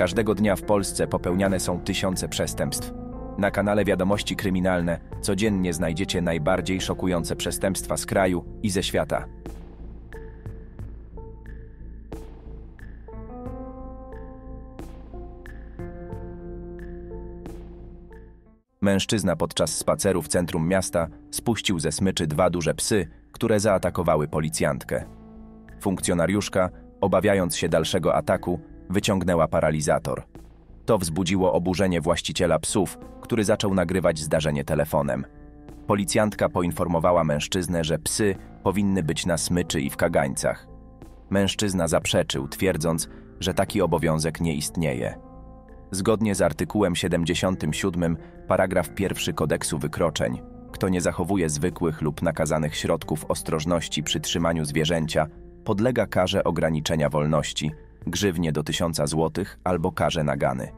Każdego dnia w Polsce popełniane są tysiące przestępstw. Na kanale Wiadomości Kryminalne codziennie znajdziecie najbardziej szokujące przestępstwa z kraju i ze świata. Mężczyzna podczas spaceru w centrum miasta spuścił ze smyczy dwa duże psy, które zaatakowały policjantkę. Funkcjonariuszka, obawiając się dalszego ataku, wyciągnęła paralizator. To wzbudziło oburzenie właściciela psów, który zaczął nagrywać zdarzenie telefonem. Policjantka poinformowała mężczyznę, że psy powinny być na smyczy i w kagańcach. Mężczyzna zaprzeczył, twierdząc, że taki obowiązek nie istnieje. Zgodnie z artykułem 77 paragraf 1 kodeksu wykroczeń, kto nie zachowuje zwykłych lub nakazanych środków ostrożności przy trzymaniu zwierzęcia, podlega karze ograniczenia wolności, grzywnie do 1000 zł albo karze nagany.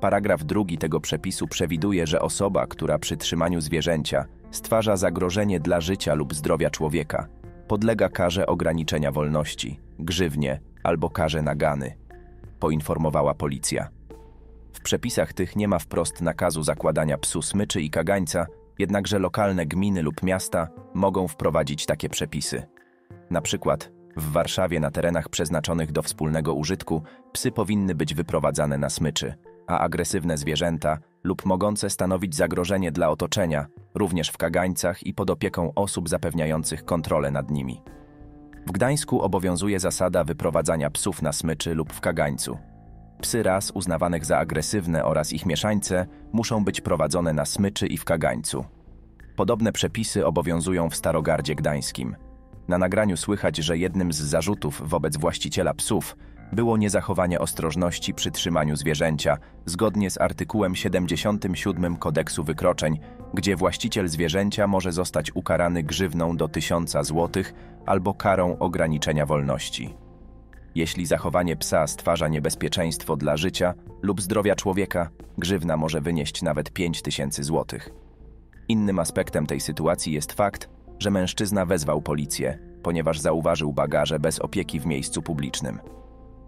Paragraf drugi tego przepisu przewiduje, że osoba, która przy trzymaniu zwierzęcia stwarza zagrożenie dla życia lub zdrowia człowieka, podlega karze ograniczenia wolności, grzywnie albo karze nagany, poinformowała policja. W przepisach tych nie ma wprost nakazu zakładania psu smyczy i kagańca, jednakże lokalne gminy lub miasta mogą wprowadzić takie przepisy. Na przykład w Warszawie na terenach przeznaczonych do wspólnego użytku psy powinny być wyprowadzane na smyczy, a agresywne zwierzęta lub mogące stanowić zagrożenie dla otoczenia, również w kagańcach i pod opieką osób zapewniających kontrolę nad nimi. W Gdańsku obowiązuje zasada wyprowadzania psów na smyczy lub w kagańcu. Psy ras uznawanych za agresywne oraz ich mieszańce muszą być prowadzone na smyczy i w kagańcu. Podobne przepisy obowiązują w Starogardzie Gdańskim. Na nagraniu słychać, że jednym z zarzutów wobec właściciela psów było niezachowanie ostrożności przy trzymaniu zwierzęcia, zgodnie z artykułem 77 kodeksu wykroczeń, gdzie właściciel zwierzęcia może zostać ukarany grzywną do 1000 zł albo karą ograniczenia wolności. Jeśli zachowanie psa stwarza niebezpieczeństwo dla życia lub zdrowia człowieka, grzywna może wynieść nawet 5000 zł. Innym aspektem tej sytuacji jest fakt, że mężczyzna wezwał policję, ponieważ zauważył bagaże bez opieki w miejscu publicznym.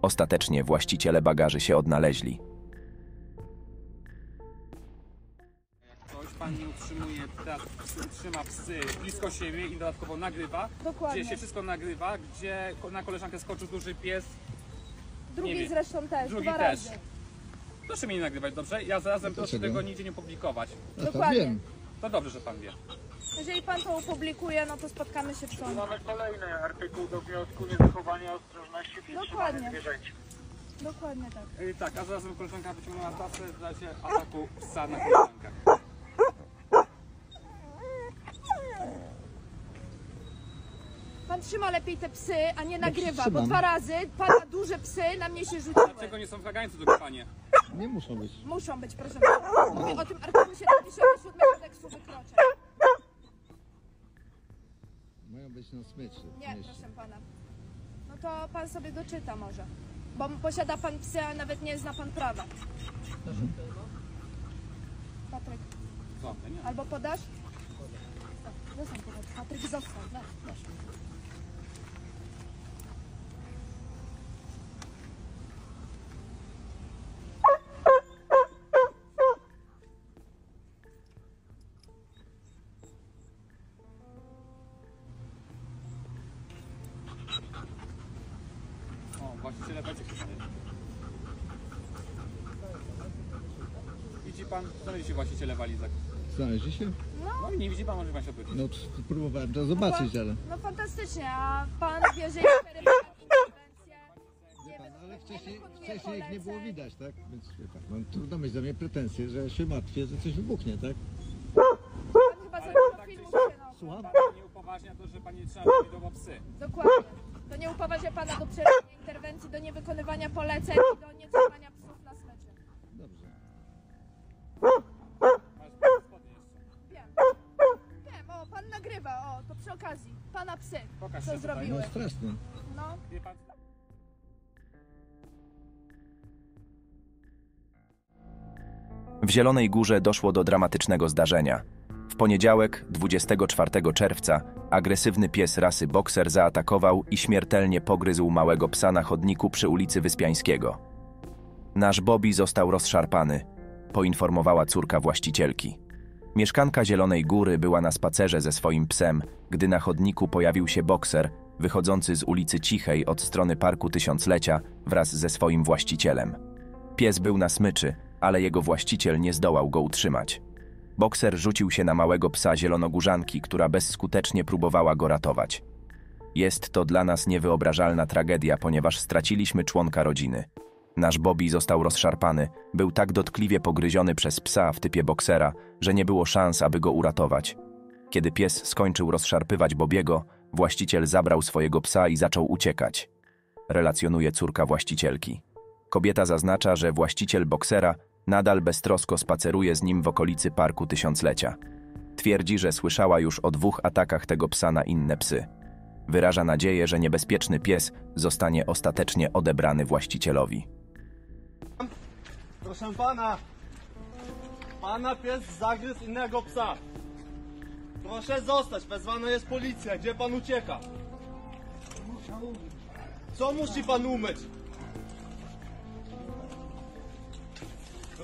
Ostatecznie właściciele bagaży się odnaleźli. Ktoś pan nie utrzymuje, teraz trzyma psy blisko siebie i dodatkowo nagrywa. Dokładnie. Gdzie się wszystko nagrywa, gdzie na koleżankę skoczył duży pies. Drugi wiem. zresztą też, Drugi dwa też. razy. Proszę mnie nie nagrywać, dobrze? Ja zarazem proszę tego nigdzie nie publikować. To Dokładnie. wiem. To dobrze, że pan wie. Jeżeli pan to opublikuje, no to spotkamy się w sądzie. Mamy kolejny artykuł do wniosku niezachowania ostrożności przy Dokładnie. zwierzęcia. Dokładnie tak. Yy, tak, a zarazem koleżanka wyciągnęła tasę w razie ataku psa na koleżankę. Pan trzyma lepiej te psy, a nie nagrywa, bo trzymam. dwa razy pana duże psy na mnie się rzuciły. Dlaczego nie są kagańcy, drogie panie? Nie muszą być. Muszą być, proszę pana. Mówię o tym artykule 77 kodeksu wykroczeń. Mają być na smyczy. w Nie, mieście. proszę pana. No to pan sobie doczyta może. Bo posiada pan psy, a nawet nie zna pan prawa. Patryk? Ja nie. albo podasz? Zostań, Patryk, zostań. Weź, weź. Widzi pan, znaleźli się właściciele walizek. Znaleźli się? No i nie widzi pan, może pan się odbyć. No próbowałem to zobaczyć, ale... No fantastycznie, a pan bierze. Nie Pan, wiem, ale wcześniej, wcześniej ich nie było widać, tak? Więc wie pan, no, trudno mieć do mnie pretensje, że się martwię, że coś wybuchnie, tak? Pan chyba za dużo filmów się no. Słucham? Pan nie upoważnia to, że pan nie trzyma prawidłowo psy. Dokładnie. To nie upoważnia pana do przerywania interwencji, do niewykonywania poleceń i do nietrzymania psów na smyczy. Dobrze. Wiem. Wiem, o, pan nagrywa, o, to przy okazji. Pana psy, Pokaż co się tutaj. No zrobiły. straszne. No. Wie pan, W Zielonej Górze doszło do dramatycznego zdarzenia. W poniedziałek, 24 czerwca, agresywny pies rasy bokser zaatakował i śmiertelnie pogryzł małego psa na chodniku przy ulicy Wyspiańskiego. Nasz Bobby został rozszarpany, poinformowała córka właścicielki. Mieszkanka Zielonej Góry była na spacerze ze swoim psem, gdy na chodniku pojawił się bokser, wychodzący z ulicy Cichej od strony Parku Tysiąclecia wraz ze swoim właścicielem. Pies był na smyczy, ale jego właściciel nie zdołał go utrzymać. Bokser rzucił się na małego psa zielonogórzanki, która bezskutecznie próbowała go ratować. Jest to dla nas niewyobrażalna tragedia, ponieważ straciliśmy członka rodziny. Nasz Bobby został rozszarpany, był tak dotkliwie pogryziony przez psa w typie boksera, że nie było szans, aby go uratować. Kiedy pies skończył rozszarpywać Bobiego, właściciel zabrał swojego psa i zaczął uciekać. Relacjonuje córka właścicielki. Kobieta zaznacza, że właściciel boksera nadal beztrosko spaceruje z nim w okolicy Parku Tysiąclecia. Twierdzi, że słyszała już o dwóch atakach tego psa na inne psy. Wyraża nadzieję, że niebezpieczny pies zostanie ostatecznie odebrany właścicielowi. Proszę pana, pana pies zagryzł innego psa. Proszę zostać, wezwana jest policja. Gdzie pan ucieka? Co musi pan umyć?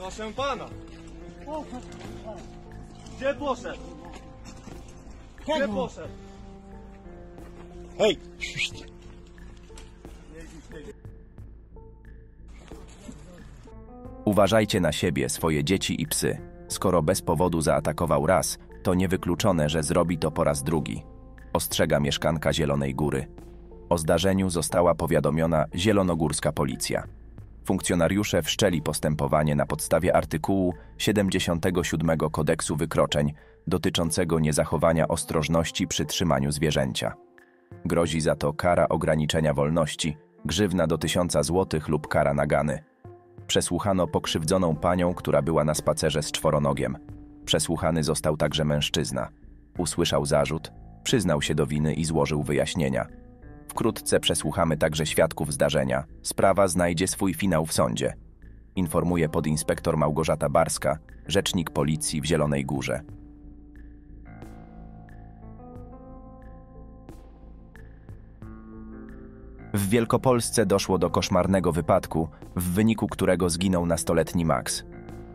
Proszę pana. Gdzie poszedł? Gdzie poszedł? Uważajcie na siebie, swoje dzieci i psy. Skoro bez powodu zaatakował raz, to niewykluczone, że zrobi to po raz drugi. Ostrzega mieszkanka Zielonej Góry. O zdarzeniu została powiadomiona zielonogórska policja. Funkcjonariusze wszczęli postępowanie na podstawie artykułu 77 kodeksu wykroczeń dotyczącego niezachowania ostrożności przy trzymaniu zwierzęcia. Grozi za to kara ograniczenia wolności, grzywna do 1000 zł lub kara nagany. Przesłuchano pokrzywdzoną panią, która była na spacerze z czworonogiem. Przesłuchany został także mężczyzna. Usłyszał zarzut, przyznał się do winy i złożył wyjaśnienia. Wkrótce przesłuchamy także świadków zdarzenia. Sprawa znajdzie swój finał w sądzie. Informuje podinspektor Małgorzata Barska, rzecznik policji w Zielonej Górze. W Wielkopolsce doszło do koszmarnego wypadku, w wyniku którego zginął nastoletni Max.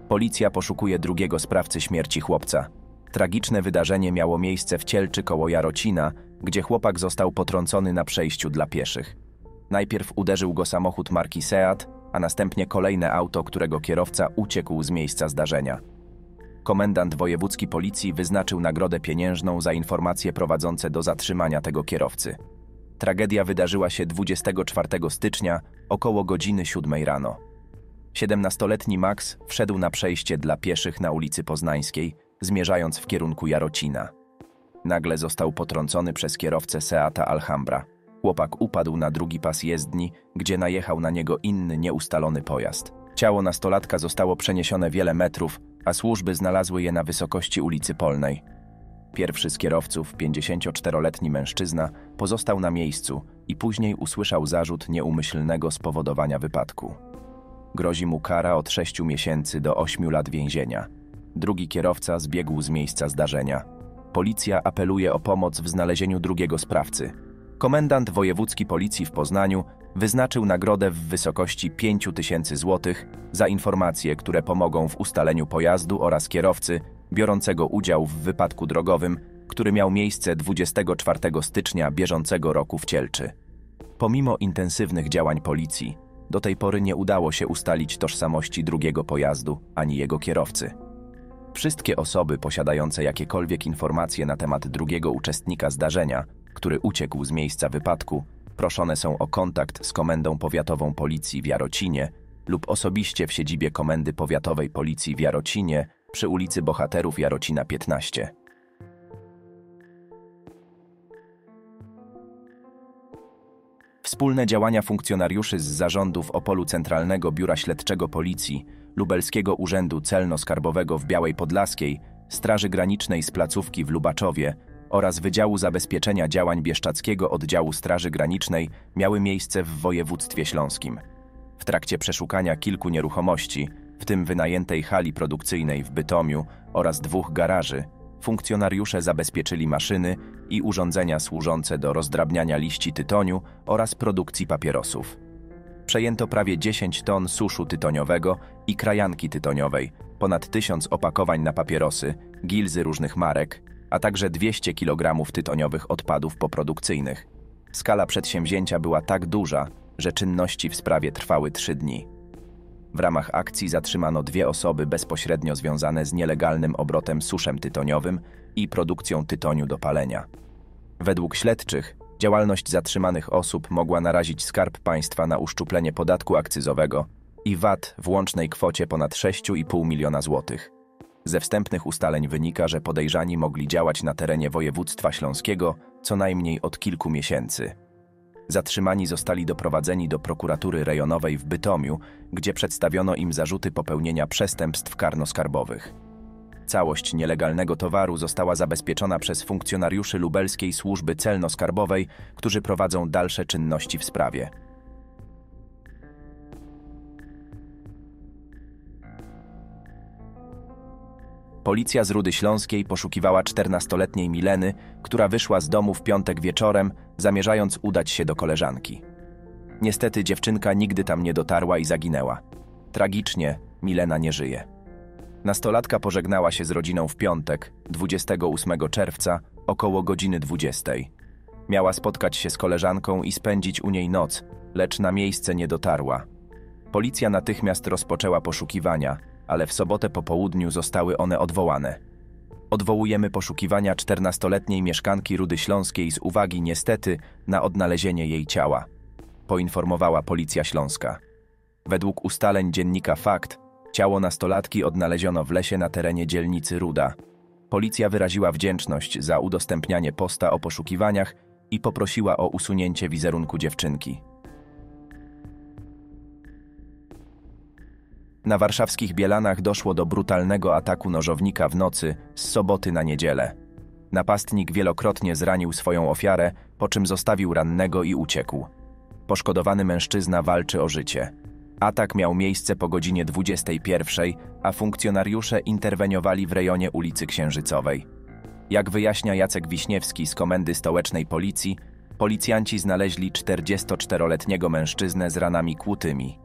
Policja poszukuje drugiego sprawcy śmierci chłopca. Tragiczne wydarzenie miało miejsce w Cielczy koło Jarocina, gdzie chłopak został potrącony na przejściu dla pieszych. Najpierw uderzył go samochód marki Seat, a następnie kolejne auto, którego kierowca uciekł z miejsca zdarzenia. Komendant wojewódzki policji wyznaczył nagrodę pieniężną za informacje prowadzące do zatrzymania tego kierowcy. Tragedia wydarzyła się 24 stycznia około godziny 7 rano. 17-letni Max wszedł na przejście dla pieszych na ulicy Poznańskiej, zmierzając w kierunku Jarocina. Nagle został potrącony przez kierowcę Seata Alhambra. Chłopak upadł na drugi pas jezdni, gdzie najechał na niego inny nieustalony pojazd. Ciało nastolatka zostało przeniesione wiele metrów, a służby znalazły je na wysokości ulicy Polnej. Pierwszy z kierowców, 54-letni mężczyzna, pozostał na miejscu i później usłyszał zarzut nieumyślnego spowodowania wypadku. Grozi mu kara od 6 miesięcy do 8 lat więzienia. Drugi kierowca zbiegł z miejsca zdarzenia. Policja apeluje o pomoc w znalezieniu drugiego sprawcy. Komendant wojewódzki policji w Poznaniu wyznaczył nagrodę w wysokości 5 tysięcy złotych za informacje, które pomogą w ustaleniu pojazdu oraz kierowcy biorącego udział w wypadku drogowym, który miał miejsce 24 stycznia bieżącego roku w Cielczy. Pomimo intensywnych działań policji, do tej pory nie udało się ustalić tożsamości drugiego pojazdu ani jego kierowcy. Wszystkie osoby posiadające jakiekolwiek informacje na temat drugiego uczestnika zdarzenia, który uciekł z miejsca wypadku, proszone są o kontakt z Komendą Powiatową Policji w Jarocinie lub osobiście w siedzibie Komendy Powiatowej Policji w Jarocinie przy ulicy Bohaterów Jarocina 15. Wspólne działania funkcjonariuszy z zarządów Opolu Centralnego Biura Śledczego Policji, Lubelskiego Urzędu Celno-Skarbowego w Białej Podlaskiej, Straży Granicznej z placówki w Lubaczowie oraz Wydziału Zabezpieczenia Działań Bieszczackiego Oddziału Straży Granicznej miały miejsce w województwie śląskim. W trakcie przeszukania kilku nieruchomości, w tym wynajętej hali produkcyjnej w Bytomiu oraz dwóch garaży, funkcjonariusze zabezpieczyli maszyny i urządzenia służące do rozdrabniania liści tytoniu oraz produkcji papierosów. Przejęto prawie 10 ton suszu tytoniowego i krajanki tytoniowej, ponad 1000 opakowań na papierosy, gilzy różnych marek, a także 200 kg tytoniowych odpadów poprodukcyjnych. Skala przedsięwzięcia była tak duża, że czynności w sprawie trwały trzy dni. W ramach akcji zatrzymano dwie osoby bezpośrednio związane z nielegalnym obrotem suszem tytoniowym i produkcją tytoniu do palenia. Według śledczych, działalność zatrzymanych osób mogła narazić skarb państwa na uszczuplenie podatku akcyzowego i VAT w łącznej kwocie ponad 6,5 miliona złotych. Ze wstępnych ustaleń wynika, że podejrzani mogli działać na terenie województwa śląskiego co najmniej od kilku miesięcy. Zatrzymani zostali doprowadzeni do prokuratury rejonowej w Bytomiu, gdzie przedstawiono im zarzuty popełnienia przestępstw karnoskarbowych. Całość nielegalnego towaru została zabezpieczona przez funkcjonariuszy lubelskiej służby celno-skarbowej, którzy prowadzą dalsze czynności w sprawie. Policja z Rudy Śląskiej poszukiwała 14-letniej Mileny, która wyszła z domu w piątek wieczorem, zamierzając udać się do koleżanki. Niestety dziewczynka nigdy tam nie dotarła i zaginęła. Tragicznie, Milena nie żyje. Nastolatka pożegnała się z rodziną w piątek, 28 czerwca, około godziny 20. Miała spotkać się z koleżanką i spędzić u niej noc, lecz na miejsce nie dotarła. Policja natychmiast rozpoczęła poszukiwania, ale w sobotę po południu zostały one odwołane. Odwołujemy poszukiwania 14-letniej mieszkanki Rudy Śląskiej z uwagi niestety na odnalezienie jej ciała, poinformowała Policja Śląska. Według ustaleń dziennika Fakt, ciało nastolatki odnaleziono w lesie na terenie dzielnicy Ruda. Policja wyraziła wdzięczność za udostępnianie posta o poszukiwaniach i poprosiła o usunięcie wizerunku dziewczynki. Na warszawskich Bielanach doszło do brutalnego ataku nożownika w nocy z soboty na niedzielę. Napastnik wielokrotnie zranił swoją ofiarę, po czym zostawił rannego i uciekł. Poszkodowany mężczyzna walczy o życie. Atak miał miejsce po godzinie 21, a funkcjonariusze interweniowali w rejonie ulicy Księżycowej. Jak wyjaśnia Jacek Wiśniewski z Komendy Stołecznej Policji, policjanci znaleźli 44-letniego mężczyznę z ranami kłutymi.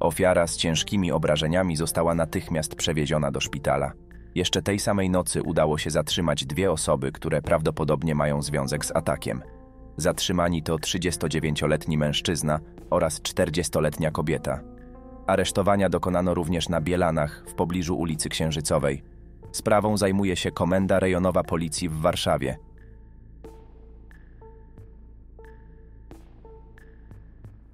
Ofiara z ciężkimi obrażeniami została natychmiast przewieziona do szpitala. Jeszcze tej samej nocy udało się zatrzymać dwie osoby, które prawdopodobnie mają związek z atakiem. Zatrzymani to 39-letni mężczyzna oraz 40-letnia kobieta. Aresztowania dokonano również na Bielanach, w pobliżu ulicy Księżycowej. Sprawą zajmuje się Komenda Rejonowa Policji w Warszawie.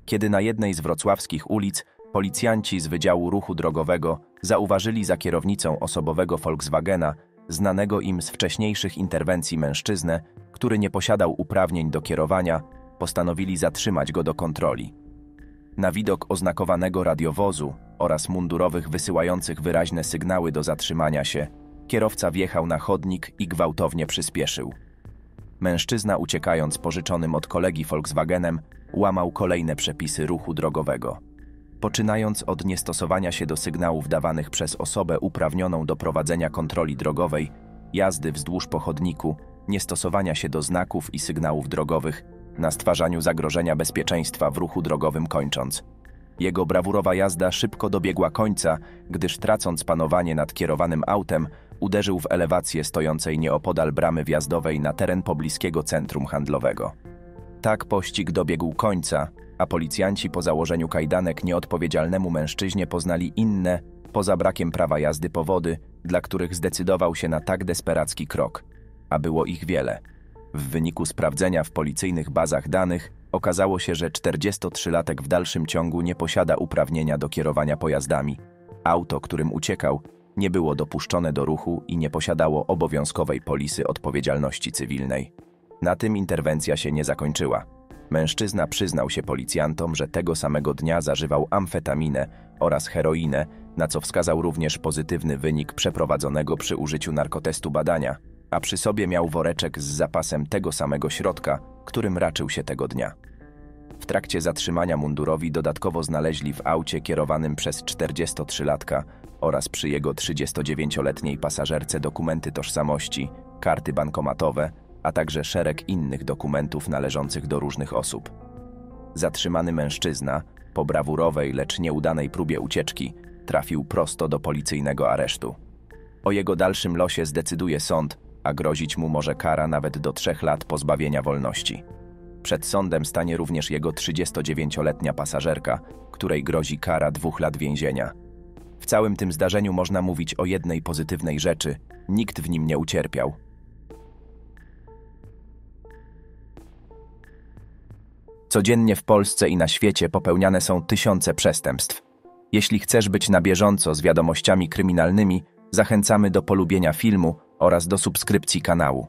Kiedy na jednej z wrocławskich ulic Policjanci z Wydziału Ruchu Drogowego zauważyli za kierownicą osobowego Volkswagena znanego im z wcześniejszych interwencji mężczyznę, który nie posiadał uprawnień do kierowania, postanowili zatrzymać go do kontroli. Na widok oznakowanego radiowozu oraz mundurowych wysyłających wyraźne sygnały do zatrzymania się, kierowca wjechał na chodnik i gwałtownie przyspieszył. Mężczyzna uciekając pożyczonym od kolegi Volkswagenem, łamał kolejne przepisy ruchu drogowego poczynając od niestosowania się do sygnałów dawanych przez osobę uprawnioną do prowadzenia kontroli drogowej, jazdy wzdłuż pochodniku, niestosowania się do znaków i sygnałów drogowych, na stwarzaniu zagrożenia bezpieczeństwa w ruchu drogowym kończąc. Jego brawurowa jazda szybko dobiegła końca, gdyż tracąc panowanie nad kierowanym autem, uderzył w elewację stojącej nieopodal bramy wjazdowej na teren pobliskiego centrum handlowego. Tak pościg dobiegł końca, a policjanci po założeniu kajdanek nieodpowiedzialnemu mężczyźnie poznali inne, poza brakiem prawa jazdy powody, dla których zdecydował się na tak desperacki krok, a było ich wiele. W wyniku sprawdzenia w policyjnych bazach danych okazało się, że 43-latek w dalszym ciągu nie posiada uprawnienia do kierowania pojazdami. Auto, którym uciekał, nie było dopuszczone do ruchu i nie posiadało obowiązkowej polisy odpowiedzialności cywilnej. Na tym interwencja się nie zakończyła. Mężczyzna przyznał się policjantom, że tego samego dnia zażywał amfetaminę oraz heroinę, na co wskazał również pozytywny wynik przeprowadzonego przy użyciu narkotestu badania, a przy sobie miał woreczek z zapasem tego samego środka, którym raczył się tego dnia. W trakcie zatrzymania mundurowi dodatkowo znaleźli w aucie kierowanym przez 43-latka oraz przy jego 39-letniej pasażerce dokumenty tożsamości, karty bankomatowe, a także szereg innych dokumentów należących do różnych osób. Zatrzymany mężczyzna, po brawurowej, lecz nieudanej próbie ucieczki, trafił prosto do policyjnego aresztu. O jego dalszym losie zdecyduje sąd, a grozić mu może kara nawet do trzech lat pozbawienia wolności. Przed sądem stanie również jego 39-letnia pasażerka, której grozi kara dwóch lat więzienia. W całym tym zdarzeniu można mówić o jednej pozytywnej rzeczy: nikt w nim nie ucierpiał. Codziennie w Polsce i na świecie popełniane są tysiące przestępstw. Jeśli chcesz być na bieżąco z wiadomościami kryminalnymi, zachęcamy do polubienia filmu oraz do subskrypcji kanału.